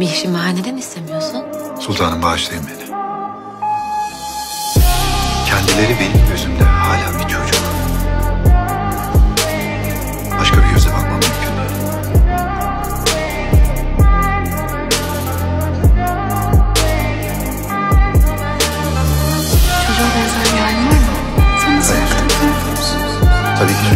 Bir işi mahallede istemiyorsun? Sultanım bağışlayın beni. Kendileri benim gözümde hala bir çocuk. Başka bir göze bakmam mümkün değil. Çocuğa benzer bir halin var mı? Sen nasıl? Tabii ki